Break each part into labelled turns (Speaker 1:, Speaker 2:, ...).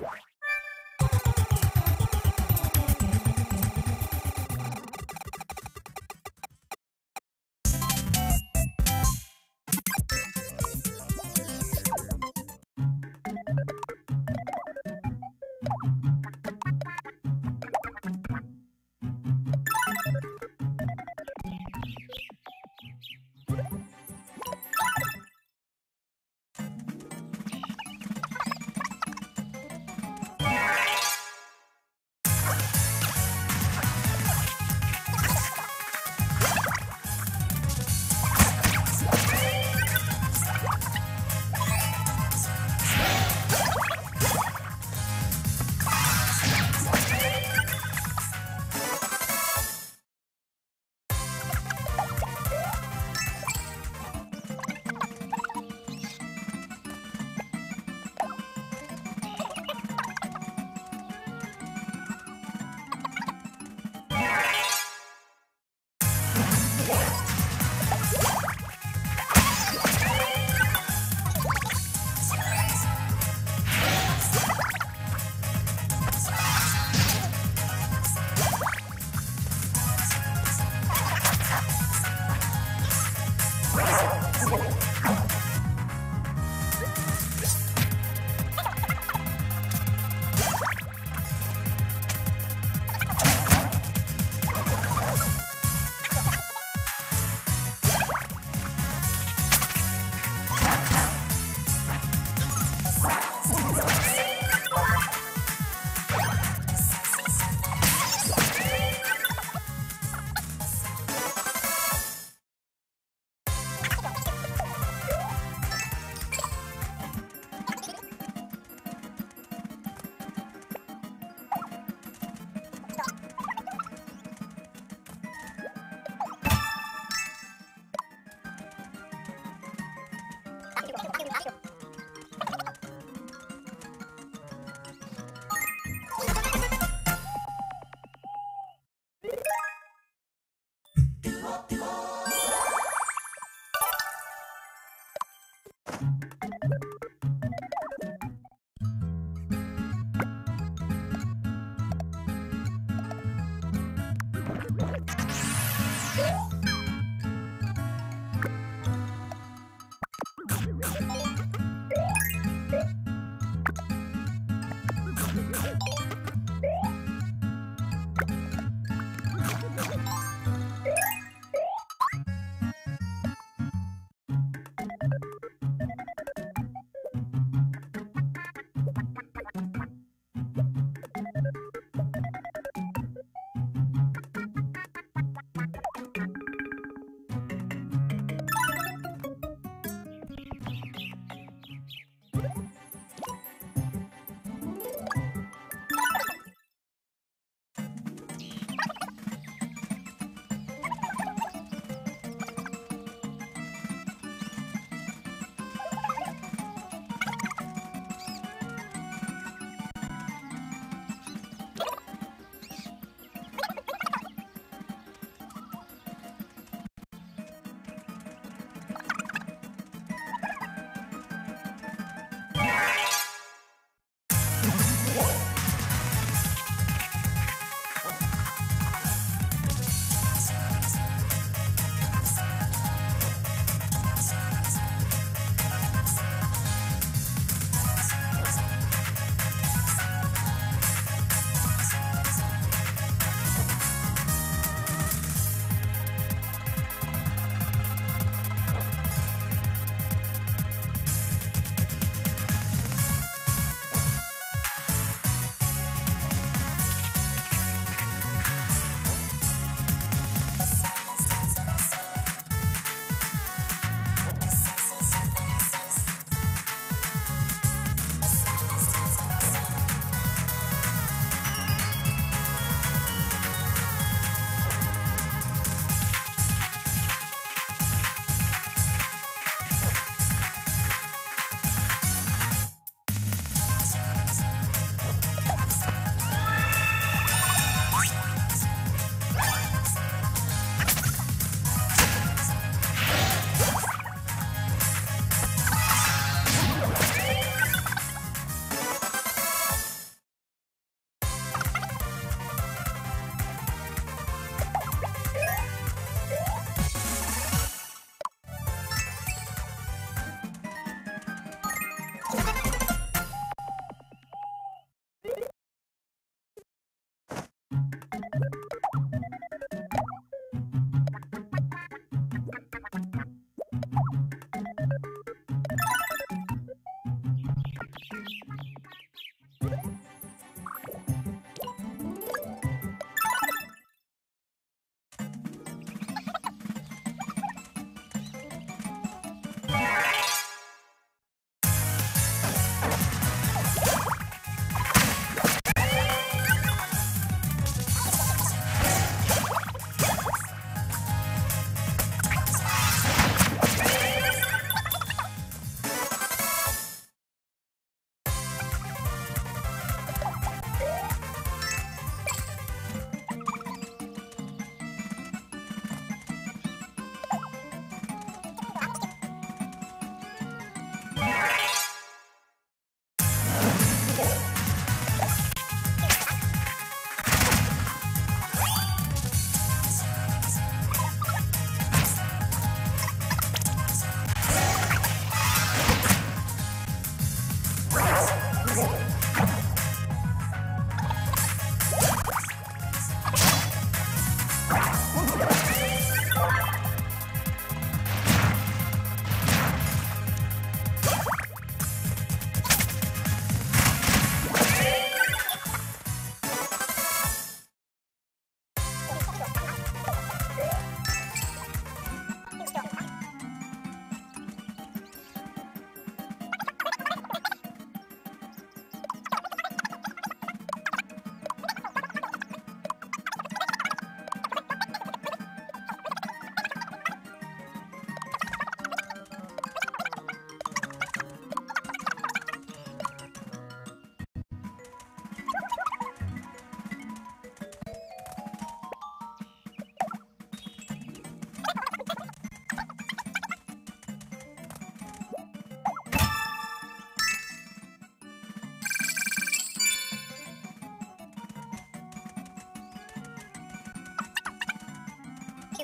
Speaker 1: What?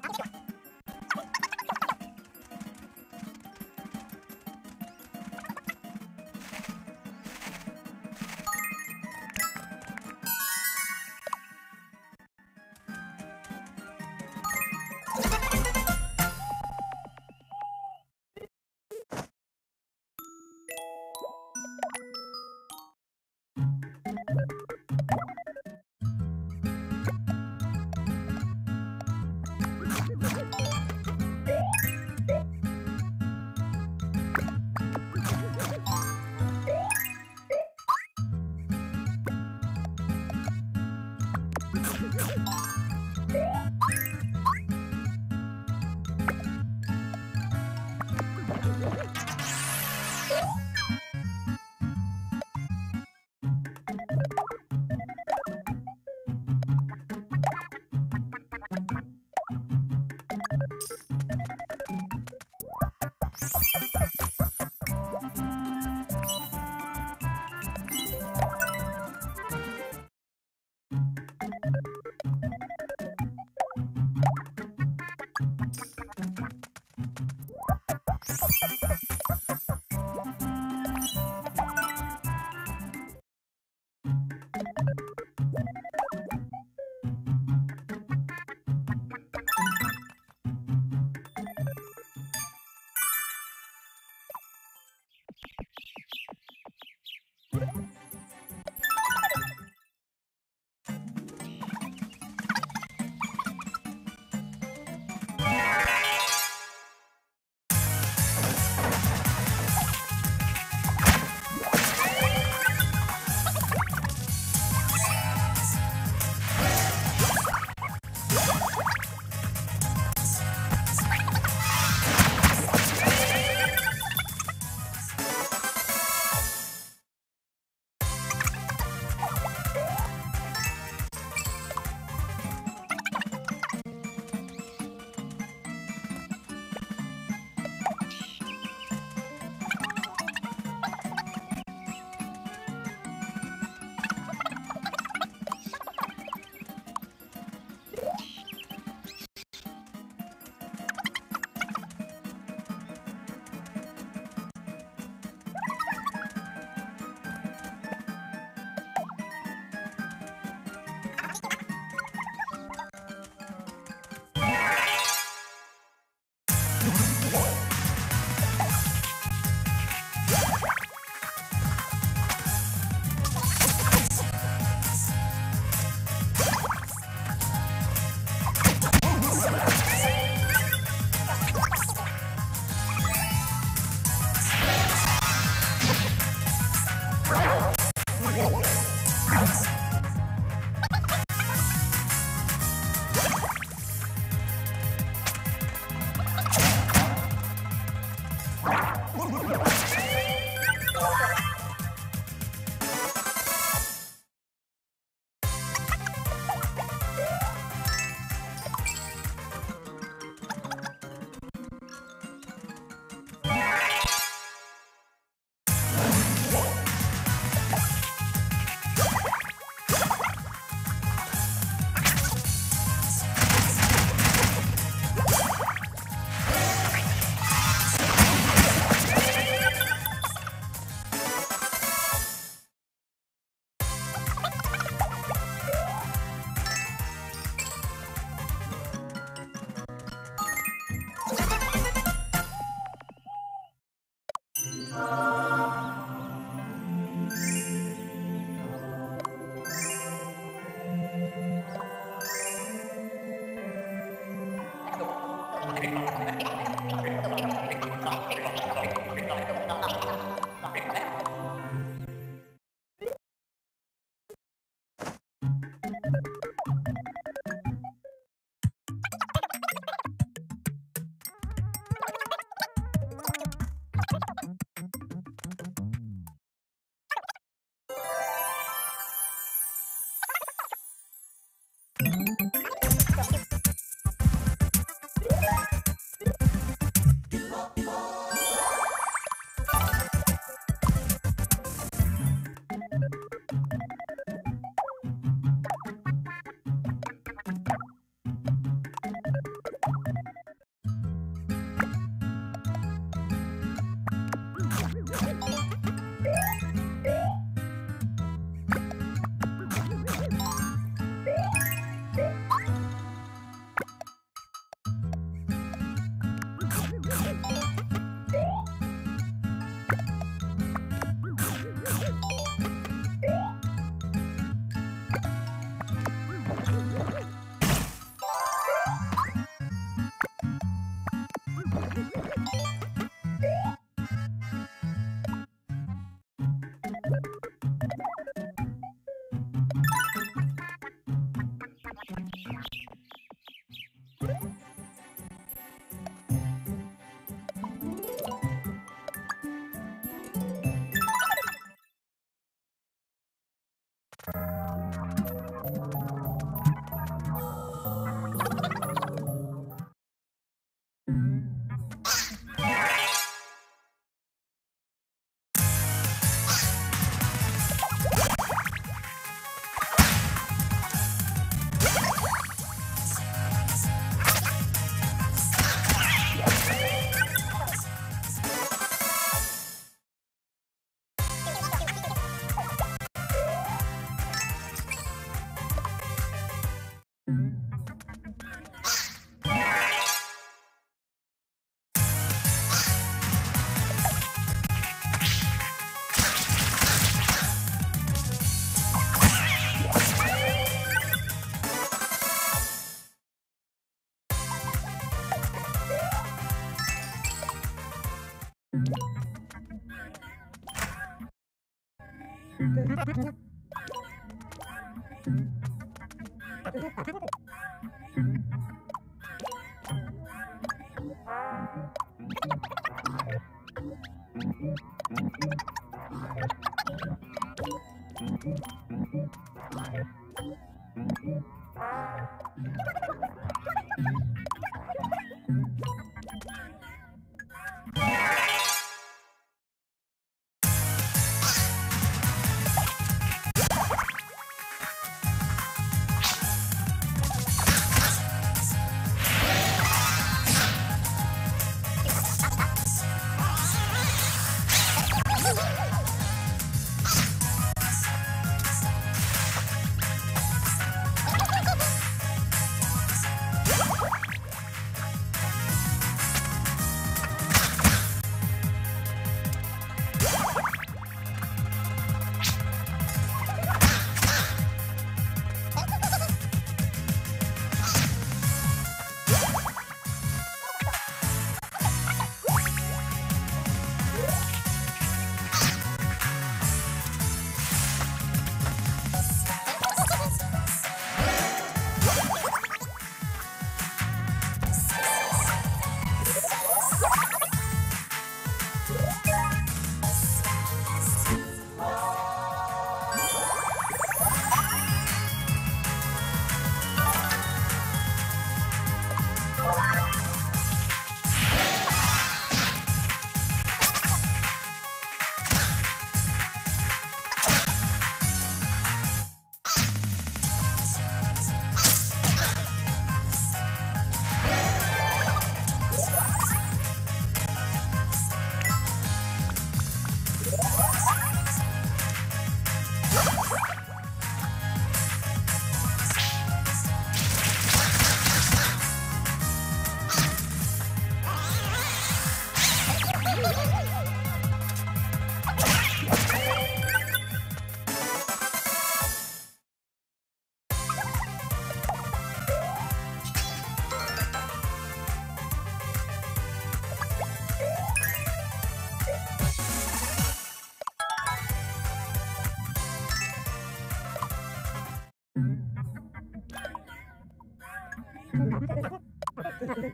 Speaker 1: Thank you. Bye.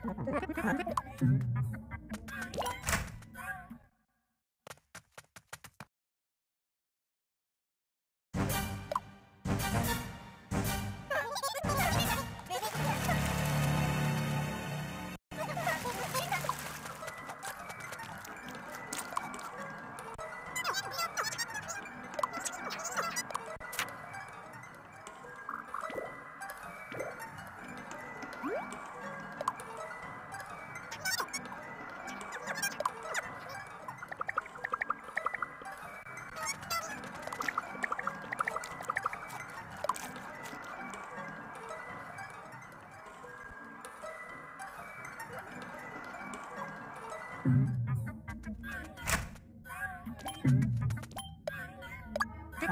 Speaker 1: Ha ha ha ha ha!